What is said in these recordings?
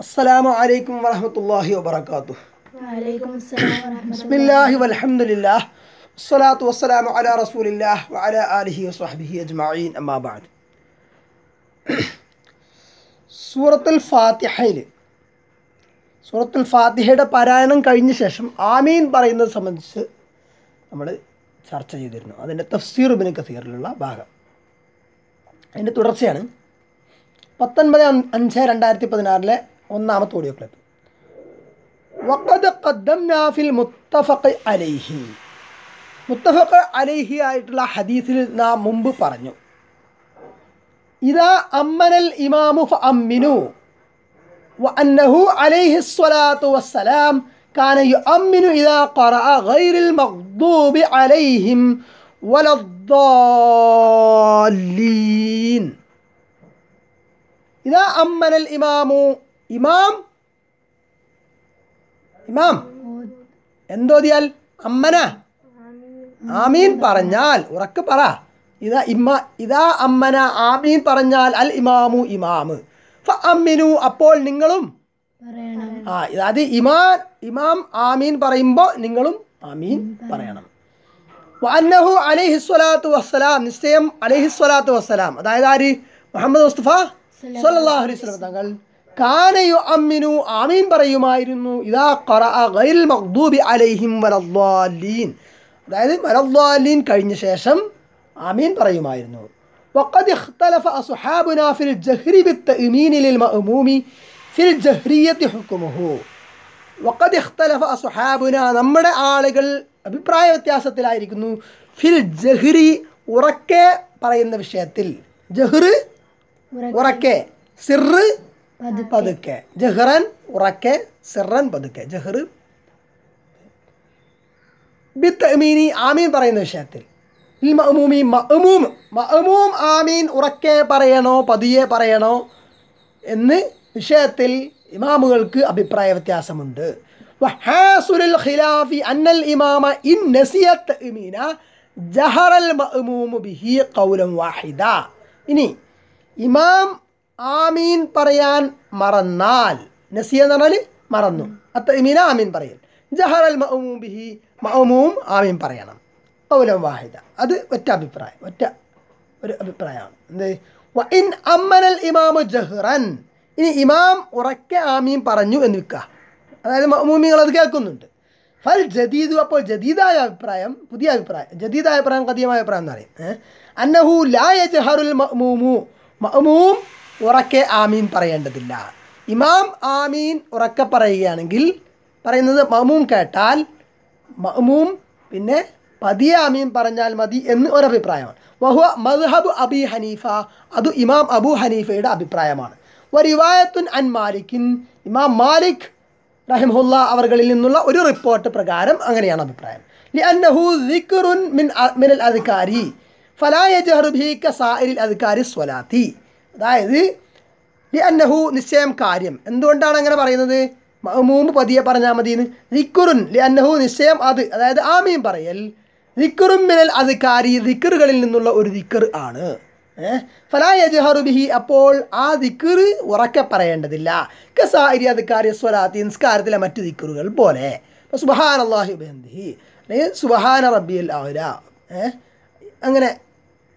അസ്സലാമു അലൈക്കും വറഹമത്തല്ലാഹി വബർക്കാത്തു ബിസ്മില്ലാഹി വൽഹംദുലില്ലാഹ്. വസ്സലാത്തു വസ്സലാമു അലാ റസൂലില്ലാഹ് വഅലാ ആലിഹി വസ്വഹ്ബിഹി അജ്മഈൻ. അമ്മാ ബഅദ്. സൂറത്തുൽ ഫാത്തിഹയിൽ സൂറത്തുൽ ഫാത്തിഹയുടെ പാരായണം കഴിഞ്ഞ ശേഷം ആമീൻ പറയുന്നത് സംബന്ധിച്ച് നമ്മൾ ചർച്ച ചെയ്തിരുന്നു. അതിന്റെ തഫ്സീർ ബിൻ കസീറിലുള്ള ഭാഗം. അതിന്റെ തുടർച്ചയാണ്. പത്തൊൻപത് അഞ്ച് രണ്ടായിരത്തി പതിനാറിലെ ഒന്നാമത്തെ ഓഡിയോ ക്ലിപ്പ് വഖദ് ഫിൽ മുത്തഫഖ് അലൈഹി. മുത്തഫഖ് അലൈഹി ആയിട്ടുള്ള ഹദീസിൽ നാം മുമ്പ് പറഞ്ഞു. ഇതാ അമ്മനൽ ഇമാമു അമ്മിനു വഅന്നഹു അലൈഹി സ്വലാത്തു വസ്സലാം കാന യുഅമ്മിനു ഇദാ ഖറഅ ഗൈറിൽ മഗ്ദൂബി അലൈഹിം വലദ്ദാ ഇതാ അമ്മനൽ ഇമാമു. ഇമാം? ഇമാം. എന്തോതിയാൽ? അമ്മന. ആമീൻ പറഞ്ഞാൽ ഉറക്ക് പറ. ഇതാ ഇമ്മ ഇതാ അമ്മന ആമീൻ പറഞ്ഞാൽ അൽ ഇമാമു ഇമാമ്. അമ്മിനു അപ്പോൾ നിങ്ങളും ആ അത് ഇമാൻ ഇമാം ആമീൻ പറയുമ്പോൾ നിങ്ങളും ആമീൻ പറയണം. വന്നഹു അലഹിസ്വലാത്തു വസ്സലാം നിശ്ചയം അലഹിസ്വലാത്തു വസ്സലാം. അതായത് ആര്? മുഹമ്മദ് മുസ്തഫ സല്ലല്ലാഹു അലൈഹി വസല്ലം തങ്ങൾ കാനയു അമ്മിനു ആമീൻ പറയുമായിരുന്നു ഇതാ ഖറഅ ഗൈൽ മഗ്ദൂബി അലൈഹിം വലദ്ദാലീൻ അതായത് വലദ്ദാലീൻ കഴിഞ്ഞ ശേഷം ആമീൻ പറയുമായിരുന്നു وقد اختلف أصحابنا في الجهر بالتأمين للمأموم في الجهرية حكمه وقد اختلف أصحابنا നമ്മുടെ ആളുകൾ അഭിപ്രായ വ്യത്യാസത്തിലായിരിക്കുന്നു ഫിൽ ജഹ്രി ഉറക്കെ പറയുന്ന വിഷയത്തിൽ ജഹ്റ് ഉറക്കെ. സിറ് പതുക്കെ. ജഹ്റൻ ഉറക്കെ. സിറൻ പതുക്കെ. ജഹ്റ്. ബിത്തമീനി ആമീൻ പറയുന്ന വിഷയത്തിൽ. മഅമൂമി മഅമൂം. മഅമൂം ആമീൻ ഉറക്കെ പറയണോ? പതിയെ പറയണോ? എന്ന് വിഷയത്തിൽ ഇമാമുകൾക്ക് അഭിപ്രായ വ്യത്യാസമുണ്ട്. വഹാസുലുൽ ഖിലാഫി അന്നൽ ഇമാമ ഇൻ നസിയത്ത് ഇമീന ജഹറൽ മഅമൂമു ബിഹി ഖൗലൻ വാഹിദ. ഇനി ഇമാം ആമീൻ പറയാൻ മറന്നാൽ നസിയ എന്ന് പറഞ്ഞാൽ മറന്നു. അത്ത ഇമീന ആമീൻ പറയൽ. ജഹറൽ മഅമൂം ബിഹി മഅമൂം ആമീൻ പറയണം. ഖൗലൻ വാഹിദ. അത് ഒറ്റ അഭിപ്രായം ഒറ്റ ഒരു അഭിപ്രായമാണ്. എന്ത്? ഇൻ അമ്മനൽ ഇമാമു ജഹ്റൻ. ഇനി ഇമാം ഉറക്കെ ആമീൻ പറഞ്ഞു എന്ന് വെക്കുക. അതായത് മഹമൂമിങ്ങൾ അത് കേൾക്കുന്നുണ്ട്. ഫൽ ജദീദു അപ്പോൾ ജദീദായ അഭിപ്രായം പുതിയ അഭിപ്രായം ജദീദായ അഭിപ്രായം കഥീയമായ അഭിപ്രായം എന്ന് പറയും? അന്നഹു ലാ യജ്ഹറുൽ മഅമൂമു. മഅമൂം ഉറക്കെ ആമീൻ പറയേണ്ടതില്ല. ഇമാം ആമീൻ ഉറക്കെ പറയുകയാണെങ്കിൽ പറയുന്നത് മഅമൂം കേട്ടാൽ മഅമൂം പിന്നെ പതിയെ ആമീൻ പറഞ്ഞാൽ മതി എന്ന് ഒരഭിപ്രായമാണ്. വഹുവ മദ്ഹബ് അബി ഹനീഫ അത് ഇമാം അബു ഹനീഫയുടെ അഭിപ്രായമാണ്. വരിവായത്തുൻ അൻ മാലിക്കിൻ ഇമാം മാലിക് റഹിമുല്ല അവർകളിൽ നിന്നുള്ള ഒരു റിപ്പോർട്ട് പ്രകാരം അങ്ങനെയാണ് അഭിപ്രായം. ലിഅന്നഹു അന്നഹു മിൻ മിനൽ അദ്കാരി ഫലാ യജ്ഹറു ബിഹി കസായിരിൽ അദ്കാരി സ്വലാത്തി. അതായത് ലിഅന്നഹു നിശ്ചയം കാര്യം. എന്തുകൊണ്ടാണ് അങ്ങനെ പറയുന്നത്? മൂമ്പ് പതിയെ പറഞ്ഞാൽ മതി ദിക്കുറുൻ ലിഅന്നഹു നിശ്ചയം അത്. അതായത് ആമീൻ പറയൽ. ദിക്കുറും മിനൽ അത് കാരി ദിക്കറുകളിൽ നിന്നുള്ള ഒരു ദിക്കർ ആണ്. ഏഹ് ഫലാ യജ്ഹറു ബിഹി അപ്പോൾ ആ ദിക്കർ ഉറക്കെ പറയേണ്ടതില്ല. കസായിരി അദ്കാരി സ്വലാത്തി നിസ്കാരത്തിലെ മറ്റു ദിക്കറുകൾ പോലെ. സുബഹാൻ അള്ളാഹി ബന്ദിഹി അല്ലെങ്കിൽ സുബഹാന റബ്ബിയൽ ഏഹ് അങ്ങനെ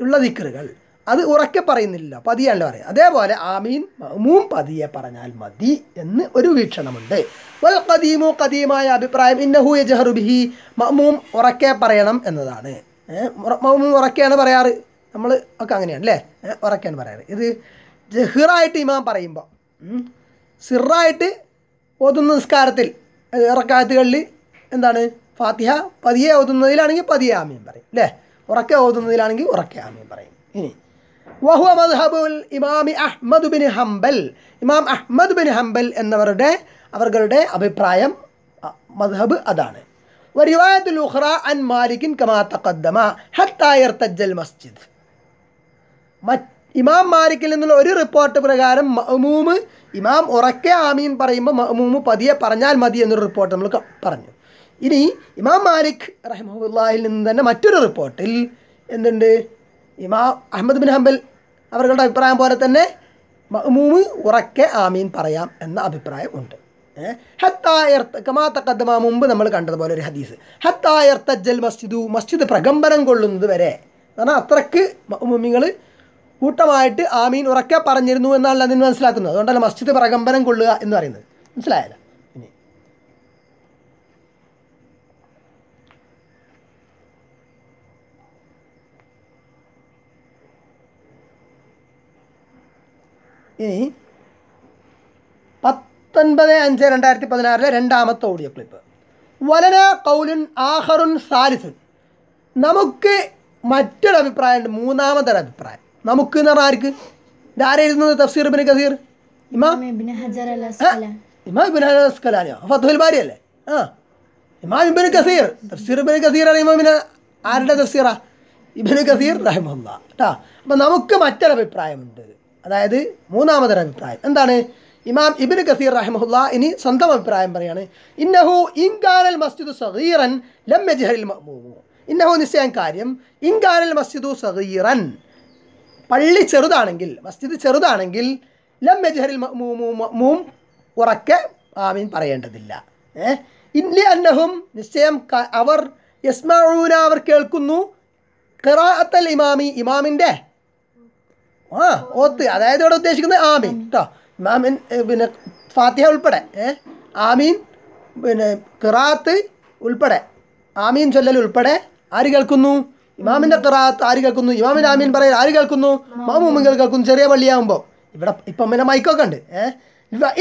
ഉള്ള ദിക്കറുകൾ അത് ഉറക്കെ പറയുന്നില്ല. പതിയാണല്ലോ പറയുക അതേപോലെ ആമീൻ മഅമൂം പതിയെ പറഞ്ഞാൽ മതി എന്ന് ഒരു വീക്ഷണമുണ്ട്. വൽ ഖദീമു ഖദീമായ അഭിപ്രായം ഇന്നഹു യജ്ഹറു ബിഹി. മഅമൂം ഉറക്കെ പറയണം എന്നതാണ്. മഹ്മൂം ഉറക്കെയാണ് പറയാറ്. നമ്മൾ ഒക്കെ അങ്ങനെയാണ് അല്ലേ ഉറക്കെയാണ് പറയാറ്. ഇത് ജഹിറായിട്ട് ഇമാം പറയുമ്പോൾ സിറായിട്ട് ഓതുന്ന നിസ്കാരത്തിൽ ഇറക്കാത്തുകളിൽ എന്താണ്? ഫാത്തിഹ പതിയെ ഓതുന്നതിലാണെങ്കിൽ പതിയെ ആമീൻ പറയും അല്ലേ ഉറക്കെ ഓതുന്നതിലാണെങ്കിൽ ഉറക്കെ ആമീൻ പറയും. ഇനി വഹുവ മദ്ഹബുൽ ഇമാമി അഹ്മദ് ബിൻ ഹംബൽ. ഇമാം അഹ്മദ് ബിൻ ഹംബൽ എന്നവരുടെ അവരുടെ അഭിപ്രായം മദ്ഹബ് അതാണ്. അൻ കമാ തഖദ്ദമ മസ്ജിദ്. ഇമാം മാലിക്കിൽ നിന്നുള്ള ഒരു റിപ്പോർട്ട് പ്രകാരം മഹമൂമ് ഇമാം ഉറക്കെ ആമീൻ പറയുമ്പോൾ മഹമൂമ് പതിയെ പറഞ്ഞാൽ മതി എന്നൊരു റിപ്പോർട്ട് നമ്മൾ പറഞ്ഞു. ഇനി ഇമാം മാലിക് റഹ്മുല്ലാഹിൽ നിന്ന് തന്നെ മറ്റൊരു റിപ്പോർട്ടിൽ എന്തുണ്ട്? ഇമാം അഹമ്മദ് ബിൻ ഹംബൽ അവരുടെ അഭിപ്രായം പോലെ തന്നെ മഅ്മൂമ് ഉറക്കെ ആമീൻ പറയാം എന്ന അഭിപ്രായം ഉണ്ട്. മുമ്പ് നമ്മൾ കണ്ടതുപോലെ ഒരു ഹദീസ്. ഹത്തായർത്തജ്ജൽ മസ്ജിദു മസ്ജിദ് പ്രകമ്പനം കൊള്ളുന്നത് വരെ. കാരണം അത്രയ്ക്ക് മഅ്മൂമികൾ കൂട്ടമായിട്ട് ആമീൻ ഉറക്കെ പറഞ്ഞിരുന്നു എന്നാണ് അതിന് മനസ്സിലാക്കുന്നത്. അതുകൊണ്ടല്ല മസ്ജിദ് പ്രകമ്പനം കൊള്ളുക എന്ന് പറയുന്നത്. മനസ്സിലായല്ലോ? ഇനി പത്തൊൻപത് അഞ്ച് രണ്ടായിരത്തി പതിനാറിലെ രണ്ടാമത്തെ ഓഡിയോ ക്ലിപ്പ് വലന കൗലുൻ ആഹറുൻ സാലിസുൻ. നമുക്ക് മറ്റൊരു അഭിപ്രായമുണ്ട് മൂന്നാമതൊരു അഭിപ്രായം. നമുക്ക് എന്ന് പറഞ്ഞാൽ ആർക്ക്? ഇതാരെഴുതുന്നത് തഫ്സീർ ബിൻ കസീർ? ഇമാം? ഇബ്നു ഹജർ ഇബിൻ അസ്കലാനിയോ? ഫത്തുൽ ബാരി അല്ലേ ആ. ഇമാം ഇബിൻ കസീർ. തഫ്സീർ ഇബിൻ കസീർ ആണ് ഇമാമിന് ആരുടെ തഫ്സീറാ? ഇബിൻ കസീർ റഹിമുല്ല കേട്ടോ അപ്പം നമുക്ക് മറ്റൊരു അഭിപ്രായമുണ്ട്. അതായത് മൂന്നാമതൊരു അഭിപ്രായം. എന്താണ്? ഇമാം ഇബിൻ ഖസീർ റഹ്മുല്ല ഇനി സ്വന്തം അഭിപ്രായം പറയാണ്. ഇന്നഹു ഇൻകാനൽ മസ്ജിദു സഹീറൻ ലം ഇന്നഹു നിശ്ചയം കാര്യം ഇൻകാനൽ മസ്ജിദു സഹീറൻ പള്ളി ചെറുതാണെങ്കിൽ മസ്ജിദ് ചെറുതാണെങ്കിൽ ലം മഅ്മൂമു ഉറക്കെ ആമീൻ പറയേണ്ടതില്ല. ഏ? ഇല്ലി അന്നഹും നിശ്ചയം അവർ യസ്മഊന അവർ കേൾക്കുന്നു. ഖിറാഅത്തൽ ഇമാമി ഇമാമിന്റെ ആ ഓത്ത്. അതായത് ഇവിടെ ഉദ്ദേശിക്കുന്നത് ആമീൻ കേട്ടോ ഇമാമിൻ ഏ, പിന്നെ ഫാത്തിഹ ഉൾപ്പെടെ ഏ? ആമീൻ പിന്നെ കിറാത്ത് ഉൾപ്പെടെ. ആമീൻ ചൊല്ലൽ ഉൾപ്പെടെ ആര് കേൾക്കുന്നു? ഇമാമിന്റെ കിറാത്ത് ആര് കേൾക്കുന്നു? ഇമാമിന്റെ ആമീൻ പറയൽ ആര് കേൾക്കുന്നു? മാമൂമ്മ കേൾക്കുന്നു ചെറിയ പള്ളിയാകുമ്പോൾ ഇവിടെ ഇപ്പം പിന്നെ മൈക്കൊക്കെ ഉണ്ട് ഏഹ്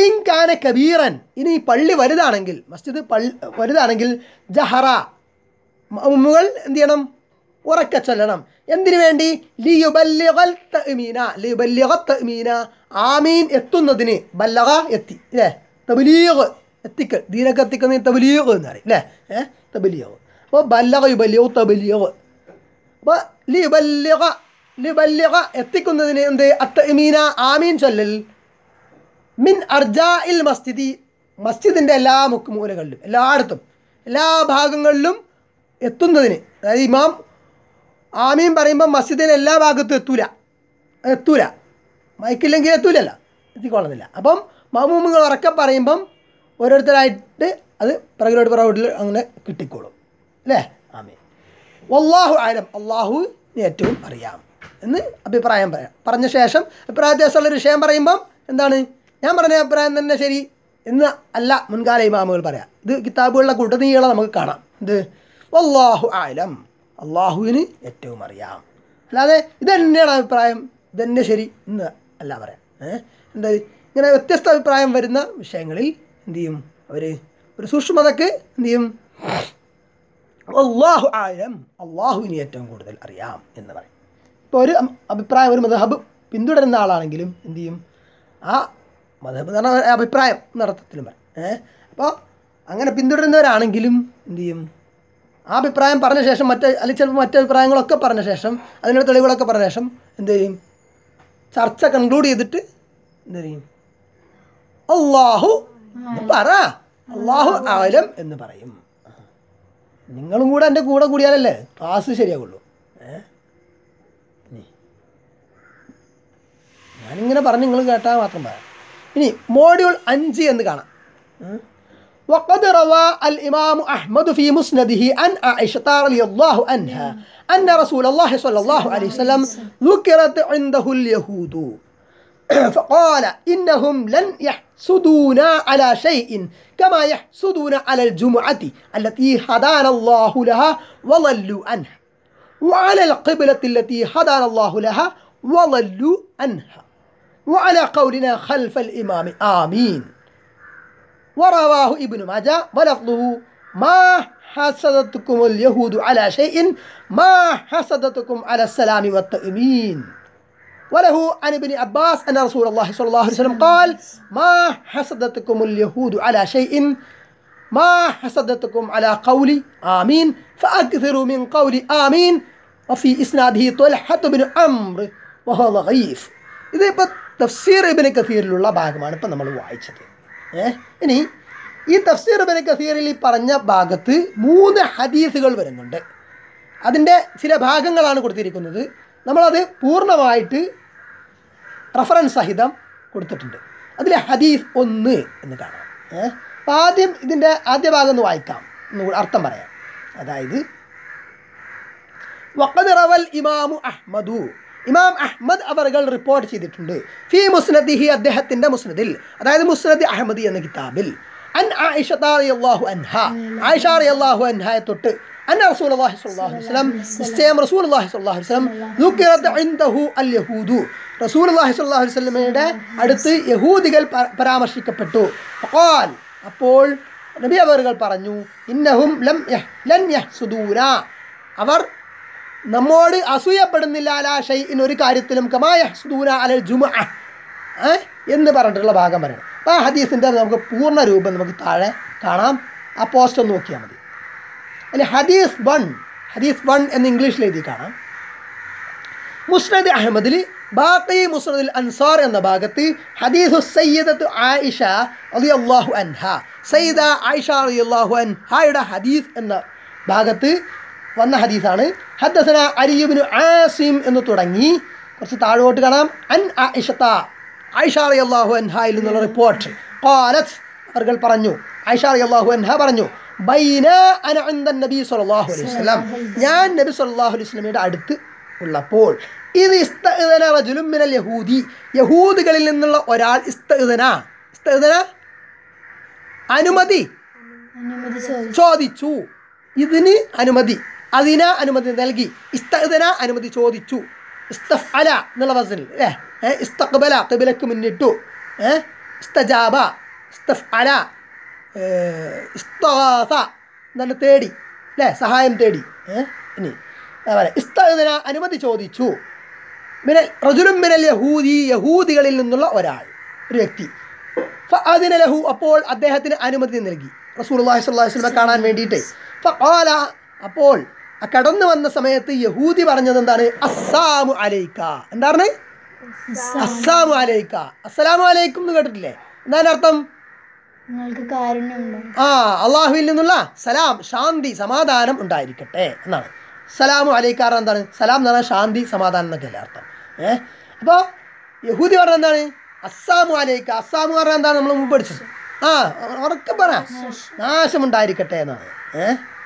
ഇൻകാന കബീറൻ. ഇനി ഈ പള്ളി വലുതാണെങ്കിൽ മസ്ജിദ് പള്ളി വലുതാണെങ്കിൽ ജഹറ. മഅ്മുമുകൾ എന്ത് ചെയ്യണം? ഉറക്കെ ചൊല്ലണം. എന്തിനു വേണ്ടി? ആമീൻ എത്തുന്നതിന് ബല്ലക എത്തി അല്ലേ തബ്ലീഗ് എത്തിക്കൽ. ദീനൊക്കെ എത്തിക്കുന്ന തബ്ലീഗ് എന്ന് പറയും അല്ലേ ഏഹ് തബ്ലീഗ്. അപ്പോൾ ബല്ലക യുബല്യോ തബ്ലീഗ്. അപ്പോൾ ലി ലിയുബല്ലിഗ എത്തിക്കുന്നതിന് എന്ത്? അത്തഅ്മീന ആമീൻ ചൊല്ലൽ. മിൻ അർജാ ഇൽ മസ്ജിദി മസ്ജിദിന്റെ എല്ലാ മുക്കുമൂലകളിലും എല്ലായിടത്തും എല്ലാ ഭാഗങ്ങളിലും എത്തുന്നതിന്. അതായത് ഇമാം ആമീൻ പറയുമ്പോൾ മസ്ജിദിന്റെ എല്ലാ ഭാഗത്തും എത്തൂല. എത്തൂല. മയക്കില്ലെങ്കിൽ എത്തൂലല്ല. എത്തിക്കൊള്ളുന്നില്ല അപ്പം മാമൂമുകൾ ഉറക്കെ പറയുമ്പം ഓരോരുത്തരായിട്ട് അത് പിറകിലോട്ട് പിറകോട്ടിൽ അങ്ങനെ കിട്ടിക്കോളും. അല്ലേ? ആമീൻ. വല്ലാഹു ആലം അള്ളാഹു ഏറ്റവും അറിയാം എന്ന് അഭിപ്രായം പറയാം. പറഞ്ഞ ശേഷം അഭിപ്രായ വ്യത്യാസമുള്ള ഒരു വിഷയം പറയുമ്പം എന്താണ്? ഞാൻ പറഞ്ഞ അഭിപ്രായം തന്നെ ശരി എന്ന് അല്ല മുൻകാല ഇമാമുകൾ പറയാം. ഇത് കിതാബുകളിലെ കൂട്ടനീളം നമുക്ക് കാണാം. ഇത് വല്ലാഹു ആലം അള്ളാഹുവിന് ഏറ്റവും അറിയാം. അല്ലാതെ ഇതെന്നെയാണ് അഭിപ്രായം? ഇതന്നെ ശരി എന്ന് അല്ല പറയാം. എന്താ ഇങ്ങനെ വ്യത്യസ്ത അഭിപ്രായം വരുന്ന വിഷയങ്ങളിൽ എന്ത് ചെയ്യും? അവർ ഒരു സൂക്ഷ്മതക്ക് എന്ത് ചെയ്യും? അള്ളാഹു ആയം അള്ളാഹുവിന് ഏറ്റവും കൂടുതൽ അറിയാം എന്ന് പറയും. ഇപ്പോൾ ഒരു അഭിപ്രായം ഒരു മതഹബ് പിന്തുടരുന്ന ആളാണെങ്കിലും എന്ത് ചെയ്യും? ആ മതഹബ് എന്ന് പറഞ്ഞാൽ അഭിപ്രായം എന്നർത്ഥത്തിലും പറയും ഏഹ് അപ്പോൾ അങ്ങനെ പിന്തുടരുന്നവരാണെങ്കിലും എന്ത് ചെയ്യും? ആ അഭിപ്രായം പറഞ്ഞ ശേഷം മറ്റ് അല്ലെങ്കിൽ ചിലപ്പോൾ മറ്റു അഭിപ്രായങ്ങളൊക്കെ പറഞ്ഞ ശേഷം അതിനുള്ള തെളിവുകളൊക്കെ പറഞ്ഞ ശേഷം എന്ത് ചെയ്യും? ചർച്ച കൺക്ലൂഡ് ചെയ്തിട്ട് എന്ത് ചെയ്യും? അള്ളാഹു പറ. അള്ളാഹു ആലം എന്ന് പറയും. നിങ്ങളും കൂടെ എന്റെ കൂടെ കൂടിയാലല്ലേ ക്ലാസ് ഇനി. ഞാനിങ്ങനെ പറഞ്ഞ് നിങ്ങൾ കേട്ടാൽ മാത്രം പറയാം ഇനി മോഡ്യൂൾ അഞ്ച് എന്ന് കാണാം. وقد روى الإمام أحمد في مسنده عن عائشة رضي الله عنها أن رسول الله صلى الله عليه وسلم. ذكرت عنده اليهود. فقال إنهم لن يحسدونا على شيء كما يحسدون على الجمعة التي هدانا الله لها وضلوا عنها. وعلى القبلة التي هدانا الله لها وضلوا عنها. وعلى قولنا خلف الإمام. آمين. ورواه ابن ماجه ولفظه ما حسدتكم اليهود على شيء ما حسدتكم على السلام والتأمين وله عن ابن عباس أن رسول الله صلى الله عليه وسلم قال ما حسدتكم اليهود على شيء ما حسدتكم على قول آمين فأكثروا من قول آمين وفي إسناده طلحة بن عمرو وهو ضعيف ഇതിപ്പോൾ തഫ്സീർ ഇബിന് കസീറിലുള്ള ഭാഗമാണ് ഇപ്പം നമ്മൾ വായിച്ചത് ഏ ഇനി ഈ തഫ്സീർ ബൻ കസീറിൽ ഈ പറഞ്ഞ ഭാഗത്ത് മൂന്ന് ഹദീസുകൾ വരുന്നുണ്ട്. അതിന്റെ ചില ഭാഗങ്ങളാണ് കൊടുത്തിരിക്കുന്നത്. നമ്മളത് പൂർണമായിട്ട് റഫറൻസ് സഹിതം കൊടുത്തിട്ടുണ്ട്. അതിൽ ഹദീസ് ഒന്ന് എന്ന് കാണാം. ഏഹ് ആദ്യം ഇതിന്റെ ആദ്യ ഭാഗം ഒന്ന് വായിക്കാം. എന്ന് അർത്ഥം പറയാം. അതായത് വക്കദ് റവൽ ഇമാമു അഹ്മദു ഇമാം അഹ്മദ് അവറുകൾ റിപ്പോർട്ട് ചെയ്തിട്ടുണ്ട്. ഫി മുസ്നദിഹി അദ്ദേഹത്തിന്റെ മുസ്നദിൽ അതായത് മുസ്നദി അഹമ്മദി എന്ന കിതാബിൽ. അൻ ആയിഷ റളിയല്ലാഹു അൻഹ. ആയിഷ റളിയല്ലാഹു അൻഹയെ തൊട്ട് അന്ന റസൂലുള്ളാഹി സ്വല്ലല്ലാഹു അലൈഹി വസല്ലം നിശ്ചയം റസൂലുള്ളാഹി സ്വല്ലല്ലാഹു അലൈഹി വസല്ലം ദുക്കിറത് ഇൻദഹു അൽ യഹൂദു. റസൂലുള്ളാഹി സ്വല്ലല്ലാഹു അലൈഹി വസല്ലമയുടെ അടുത്ത് യഹൂദികൾ പരാമർശിക്കപ്പെട്ടു. അപ്പോൾ നബി അവറുകൾ പറഞ്ഞു ഇന്നഹും ലം ലൻ യഹ്സുദൂന. അവർ നമ്മോട് അസൂയപ്പെടുന്നില്ല അലാ ഷൈഇൻ. ഒരു കാര്യത്തിലും കമായ സുദൂന അലൽ ജുമ എന്ന് പറഞ്ഞിട്ടുള്ള ഭാഗം പറയണം. അപ്പോൾ ആ ഹദീസിന്റെ നമുക്ക് പൂർണ രൂപം നമുക്ക് താഴെ കാണാം. ആ പോസ്റ്റ് ഒന്ന് നോക്കിയാൽ മതി. അല്ലെ ഹദീസ് വൺ. ഹദീസ് വൺ എന്ന് ഇംഗ്ലീഷിൽ എഴുതി കാണാം. മുസ്നദ് അഹമ്മദിൽ ബാക്കി മുസ്നദിൽ അൻസാർ എന്ന ഭാഗത്ത് ഹദീസു സയ്യദത്ത് ആയിഷ അലി അള്ളാഹു അൻഹ. സയ്യിദ ആയിഷ അലി അള്ളാഹു അൻഹായുടെ ഹദീസ് എന്ന ഭാഗത്ത് വന്ന ഹദീസാണ്. ഹദ്ദസന അരിയുബിന് ആസിം എന്ന് തുടങ്ങി. കുറച്ച് താഴോട്ട് കാണാം. അൻ ആയിഷത്ത ആയിഷ റളിയല്ലാഹു അൻഹയിൽ നിന്നുള്ള റിപ്പോർട്ട് ഖാലത്ത് അവർ പറഞ്ഞു. ആയിഷ റളിയല്ലാഹു അൻഹ പറഞ്ഞു ബൈന നബി സല്ലല്ലാഹു അലൈഹി വസല്ലം. ഞാൻ നബി സല്ലല്ലാഹു അലൈഹി വസല്ലമയുടെ അടുത്ത് ഉള്ളപ്പോൾ ഇത് ഇസ്തഅദന റജുലുൻ മിനൽ യഹൂദി. യഹൂദികളിൽ നിന്നുള്ള ഒരാൾ ഇസ്തഅദന ഇസ്തഅദന അനുമതി ചോദിച്ചു. ഇതിന് അനുമതി. അതിന് അനുമതി നൽകി. ഇസ്തഅദന അനുമതി ചോദിച്ചു. ഇസ്തഫ്അല എന്നുള്ള വസനിൽ അല്ലേ? ഏ, ഇസ്തഖ്ബല ഖിബലക്ക് മുന്നിട്ടു. ഏ, ഇസ്തജാബ ഇസ്തഫ്അല ഏ, ഇസ്തഗാസ എന്താണ് തേടി അല്ലേ? സഹായം തേടി. ഏ, ഇനി അതുപോലെ ഇസ്തഅദന അനുമതി ചോദിച്ചു. മിനൽ റജുലും മിനൽ യഹൂദി യഹൂദികളിൽ നിന്നുള്ള ഒരാൾ ഒരു വ്യക്തി. ഫഅദിന ലഹു അപ്പോൾ അദ്ദേഹത്തിന് അനുമതി നൽകി. റസൂലുള്ളാഹി സ്വല്ലല്ലാഹു അലൈഹി വസല്ലം കാണാൻ വേണ്ടിയിട്ട്. അപ്പോൾ കടന്നു വന്ന സമയത്ത് യഹൂദി പറഞ്ഞത് എന്താണ്? അസ്സാമു അലൈക്ക. എന്താണ് അസ്സാമു അലൈക്ക. അസ്സലാമു അലൈക്കും എന്ന് കേട്ടിട്ടില്ലേ? എന്താണ് അർത്ഥം? ആ അള്ളാഹുവിൽ നിന്നുള്ള സലാം ശാന്തി സമാധാനം ഉണ്ടായിരിക്കട്ടെ എന്നാണ്. സലാമു അലൈക്കാർ എന്താണ്? സലാം എന്ന് പറഞ്ഞാൽ ശാന്തി സമാധാനം എന്നൊക്കെയല്ലേ അർത്ഥം. ഏഹ് അപ്പോൾ യഹൂദി പറഞ്ഞ എന്താണ്? അസ്സാമു അലൈക്ക. അസ്സാമു പറഞ്ഞാൽ എന്താണ്? നമ്മൾ മുമ്പ് പഠിച്ചത്. ആ ഉറക്കെ പറ. നാശമുണ്ടായിരിക്കട്ടെ എന്നാണ്. ഏഹ്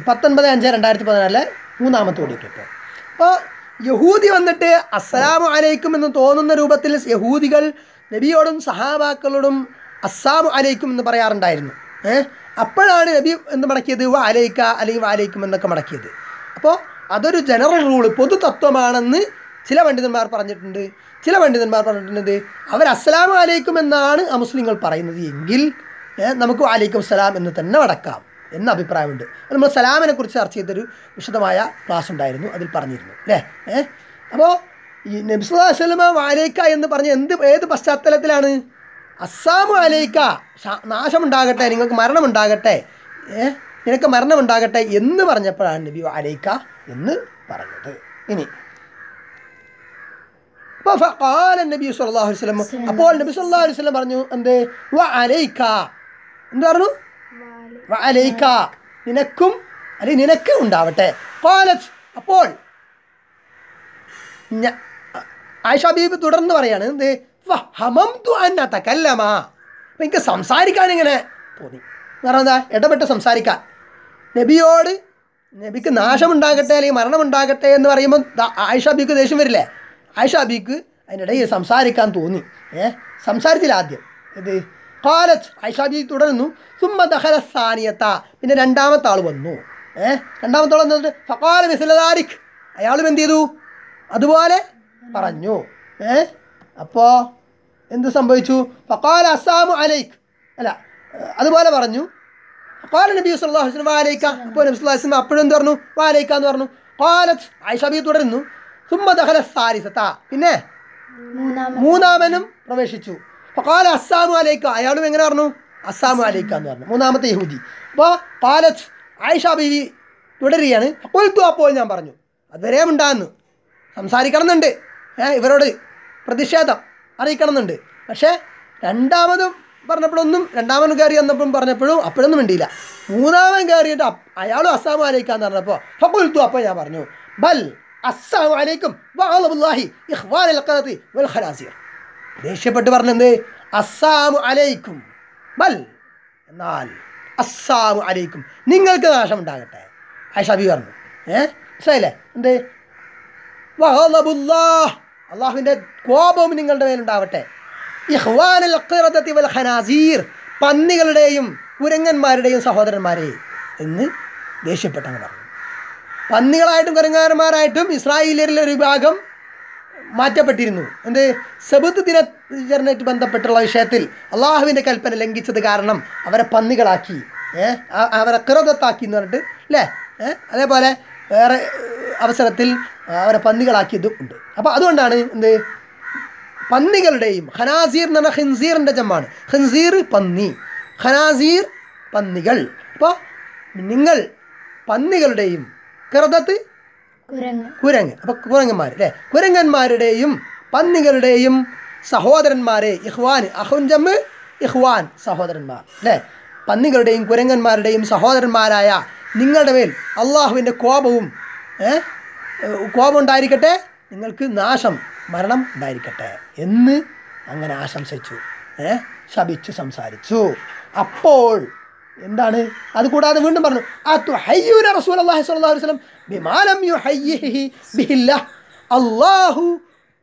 പത്തൊൻപത് അഞ്ച് രണ്ടായിരത്തി പതിനാലിലെ മൂന്നാമത്തെ ഇപ്പോൾ അപ്പോൾ യഹൂദി വന്നിട്ട് അസ്സലാമു അലൈക്കും എന്ന് തോന്നുന്ന രൂപത്തിൽ യഹൂദികൾ നബിയോടും സഹാബാക്കളോടും അസ്സാമു അലൈക്കും എന്ന് പറയാറുണ്ടായിരുന്നു. ഏഹ് അപ്പോഴാണ് നബി എന്ത് മടക്കിയത്? വ അലൈക്ക അല്ലെങ്കിൽ വാലൈക്കും എന്നൊക്കെ മടക്കിയത്. അപ്പോൾ അതൊരു ജനറൽ റൂൾ പൊതു തത്വമാണെന്ന് ചില പണ്ഡിതന്മാർ പറഞ്ഞിട്ടുണ്ട്. ചില പണ്ഡിതന്മാർ പറഞ്ഞിട്ടുണ്ട് അവർ അസ്സലാമു അലൈക്കും എന്നാണ് ആ മുസ്ലിങ്ങൾ പറയുന്നത് എങ്കിൽ നമുക്ക് വാലൈക്കും സലാം എന്ന് തന്നെ മടക്കാം. എന്ന അഭിപ്രായമുണ്ട്. നമ്മൾ സലാമിനെ കുറിച്ച് ചർച്ച ചെയ്തൊരു വിശദമായ ക്ലാസ് ഉണ്ടായിരുന്നു അതിൽ പറഞ്ഞിരുന്നു അല്ലേ? ഏഹ് അപ്പോൾ ഈ നബിസ്വല്ലാ വസ്ലമ വാലേക്ക എന്ന് പറഞ്ഞ എന്ത് ഏത് പശ്ചാത്തലത്തിലാണ്? അസ്സാമു അലൈക്ക ശാ- നാശമുണ്ടാകട്ടെ നിങ്ങൾക്ക് മരണമുണ്ടാകട്ടെ ഏ? നിനക്ക് മരണമുണ്ടാകട്ടെ എന്ന് പറഞ്ഞപ്പോഴാണ് നബി അലൈക്ക എന്ന് പറഞ്ഞത്. ഇനി നബി സല്ലല്ലാഹു അലൈഹി വസല്ലം അപ്പോൾ നബി സല്ലല്ലാഹു അലൈഹി വസല്ലം പറഞ്ഞു എന്ത്? വ അലൈക്ക. എന്ത് പറഞ്ഞു? അലൈക്ക നിനക്കും അല്ലെ നിനക്ക് ഉണ്ടാവട്ടെ. ഖാലത്ത്. അപ്പോൾ ആയിഷ ബീബി തുടർന്ന് പറയാണ് എന്ത്? ഹമം അപ്പം എനിക്ക് സംസാരിക്കാൻ ഇങ്ങനെ തോന്നി. കാരണം എന്താ? ഇടപെട്ട് സംസാരിക്കാൻ. നബിയോട് നബിക്ക് നാശമുണ്ടാകട്ടെ അല്ലെങ്കിൽ മരണമുണ്ടാകട്ടെ എന്ന് പറയുമ്പോൾ ആയിഷ ബീക്ക് ദേഷ്യം വരില്ലേ? ആയിഷ ബീക്ക് അതിനിടയിൽ സംസാരിക്കാൻ തോന്നി. ഏ? സംസാരിച്ചില്ല ആദ്യം. ഇത് കാലത്ത് ഐഷാബി തുടരുന്നു. സുമ്മ ദഹല സാനിയത്ത. പിന്നെ രണ്ടാമത്തെ ആൾ വന്നു. ഏഹ് രണ്ടാമത്തെ ആൾ വന്നിട്ട് ഫക്കാല മിസലദാരിഖ് അയാളും എന്ത് ചെയ്തു? അതുപോലെ പറഞ്ഞു. ഏഹ് അപ്പോൾ എന്ത് സംഭവിച്ചു? ഫക്കാല അസാമു അലൈഖ് അല്ല അതുപോലെ പറഞ്ഞു. ഫക്കാല നബി സല്ലാഹു വസ്ലം വാലൈക്ക അപ്പോൾ നബി സുല്ലാ വസ്ലം അപ്പോഴും എന്ത് പറഞ്ഞു? വാലൈക്ക എന്ന് പറഞ്ഞു. കാലത്ത് ഐഷാബി തുടരുന്നു. സുമ്മ ദഹല സാരിസത്ത. പിന്നെ മൂന്നാമനും പ്രവേശിച്ചു. ഫഖാല അസ്സാമു അലൈക്ക അയാളും എങ്ങനെ പറഞ്ഞു? അസ്സാമു അലൈക്ക എന്ന് പറഞ്ഞു. മൂന്നാമത്തെ യഹൂദി. അപ്പോൾ പാലത്ത് ആയിഷ ബീവി തുടരുകയാണ്. കൊൽത്തു അപ്പോൾ ഞാൻ പറഞ്ഞു. അതുവരെ ഉണ്ടാകുന്നു സംസാരിക്കണമെന്നുണ്ട്. ഇവരോട് പ്രതിഷേധം അറിയിക്കണമെന്നുണ്ട്. പക്ഷേ രണ്ടാമതും പറഞ്ഞപ്പോഴൊന്നും രണ്ടാമൻ കയറി വന്നപ്പോഴും പറഞ്ഞപ്പോഴും അപ്പോഴൊന്നും മിണ്ടിയില്ല. മൂന്നാമൻ കയറിയിട്ട് അയാളും അസ്സാം അലൈക്കാന്ന് പറഞ്ഞപ്പോൾ ഫക്കുൽത്തു അപ്പോൾ ഞാൻ പറഞ്ഞു. ബൽ അസ്സാം അലൈക്കും വാളബുല്ലാഹി അൽ ഖറതി വൽ ദേഷ്യപ്പെട്ട് പറഞ്ഞെന്ത്? അസ്സാം അലൈക്കും. ബൽ. എന്നാൽ അസ്സാം അലൈക്കും. നിങ്ങൾക്ക് നാശം ഉണ്ടാകട്ടെ ഐഷാബി പറഞ്ഞു. ഏ? മനസ്സിലായില്ലേ? എന്ത്? അള്ളാഹുവിന്റെ കോപവും നിങ്ങളുടെ മേലുണ്ടാവട്ടെ. ഖനാസീർ. പന്നികളുടെയും കുരങ്ങന്മാരുടെയും സഹോദരന്മാരെ എന്ന് ദേഷ്യപ്പെട്ടങ്ങ് പറഞ്ഞു. പന്നികളായിട്ടും കുരങ്ങന്മാരായിട്ടും ഇസ്രായേലിലെ ഒരു വിഭാഗം മാറ്റപ്പെട്ടിരുന്നു. എന്ത്? സബത്ത് ദിനചരണമായിട്ട് ബന്ധപ്പെട്ടുള്ള വിഷയത്തിൽ അള്ളാഹുവിന്റെ കൽപ്പന ലംഘിച്ചത് കാരണം അവരെ പന്നികളാക്കി. ഏഹ് അവരെ കിറതത്താക്കി എന്ന് പറഞ്ഞിട്ട് അല്ലേ അതേപോലെ വേറെ അവസരത്തിൽ അവരെ പന്നികളാക്കിയതും ഉണ്ട്. അപ്പോൾ അതുകൊണ്ടാണ് എന്ത്? പന്നികളുടെയും ഹനാസീർ എന്ന് പറഞ്ഞാൽ ഹിൻസീറിന്റെ ജമ്മാണ്. ഹിൻസീർ പന്നി ഹനാസീർ പന്നികൾ. അപ്പോൾ നിങ്ങൾ പന്നികളുടെയും കിറതത്ത് കുരങ്ങ്. അപ്പൊ കുരങ്ങന്മാർ അല്ലെ? കുരങ്ങന്മാരുടെയും പന്നികളുടെയും സഹോദരന്മാരെ ഇഹ്വാൻ അഹുൻജമ്മ് ഇഹ്വാൻ സഹോദരന്മാർ അല്ലേ? പന്നികളുടെയും കുരങ്ങന്മാരുടെയും സഹോദരന്മാരായ നിങ്ങളുടെ മേൽ അള്ളാഹുവിന്റെ കോപവും കോപം ഉണ്ടായിരിക്കട്ടെ നിങ്ങൾക്ക് നാശം മരണം ഉണ്ടായിരിക്കട്ടെ എന്ന് അങ്ങനെ ആശംസിച്ചു ശപിച്ചു സംസാരിച്ചു. അപ്പോൾ എന്താണ്? അത് കൂടാതെ വീണ്ടും പറഞ്ഞു ആ അതുഹയ്യൂന റസൂലുള്ളാഹി സ്വല്ലല്ലാഹു അലൈഹി വസല്ലം യു യുഹയ്യിഹി ബിഹില്ല. അള്ളാഹു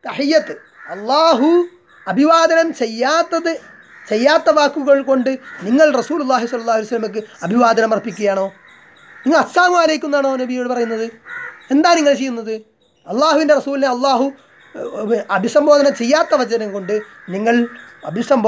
തഹയ്യത്ത് അള്ളാഹു അഭിവാദനം ചെയ്യാത്തത് ചെയ്യാത്ത വാക്കുകൾ കൊണ്ട് നിങ്ങൾ റസൂലുള്ളാഹി സ്വല്ലല്ലാഹു അലൈഹി അഭിവാദനം അർപ്പിക്കുകയാണോ? നിങ്ങൾ അസ്സാമു അലൈക്കും എന്നാണോ നബിയോട് പറയുന്നത്? എന്താ നിങ്ങൾ ചെയ്യുന്നത്? അള്ളാഹുവിന്റെ റസൂലിനെ അള്ളാഹു അഭിസംബോധന ചെയ്യാത്ത വചനം കൊണ്ട് നിങ്ങൾ അഭിസംബോ